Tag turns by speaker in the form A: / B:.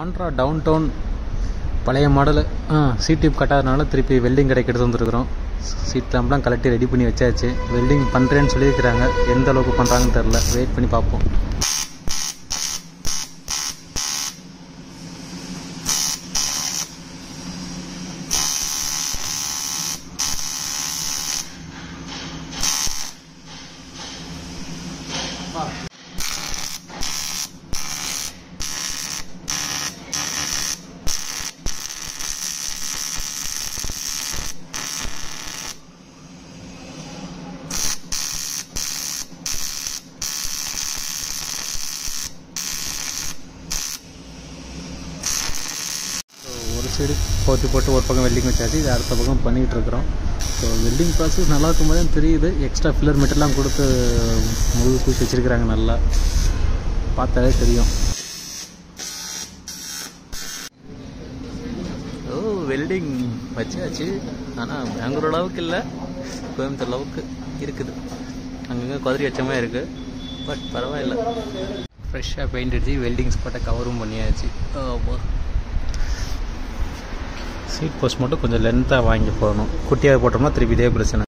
A: ஆண்ட்ரா down down பழைய model. ஆ seat tube கட்டாதனால திருப்பி வெல்டிங் கடைக்கு எடுத்து வந்துருக்குறோம். சீட் லேம்ப்லாம் கலெக்டி ரெடி பண்ணி வச்சாச்சு. வெல்டிங் பண்ணுறேன்னு சொல்லியிருக்கிறாங்க. எந்த அளவுக்கு பண்ணுறாங்கன்னு தெரில வெயிட் பண்ணி பார்ப்போம். ஸோ ஒரு சைடு போட்டு போட்டு ஒரு பக்கம் வெல்டிங் வச்சாச்சு இது அடுத்த பக்கம் பண்ணிகிட்டு இருக்கிறோம் ஸோ வெல்டிங் ப்ராசஸ் நல்லா இருக்கும்போது தெரியுது எக்ஸ்ட்ரா ஃபில்லர் மெட்டெல்லாம் கொடுத்து முழு பூசி வச்சுருக்கிறாங்க நல்லா. பார்த்தாலே தெரியும். ஓ வெல்டிங் வச்சாச்சு. ஆனால் பெங்களூர் அளவுக்கு இல்லை. கோயம்புத்தூர் அளவுக்கு இருக்குது. அங்கங்கே குதிரை வச்ச மாதிரி இருக்குது பட் பரவாயில்ல. ஃப்ரெஷ்ஷாக பெயிண்ட் அடிச்சு வெல்டிங் ஸ்பாட்டை கவரும் பண்ணியாச்சு. ஆமா. சீட் போஸ்ட் மட்டும் கொஞ்சம் லென்த்தாக வாங்கி போடணும். குட்டியாக போட்டோம்னா திருப்பி இதே பிரச்சனை.